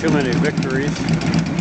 too many victories.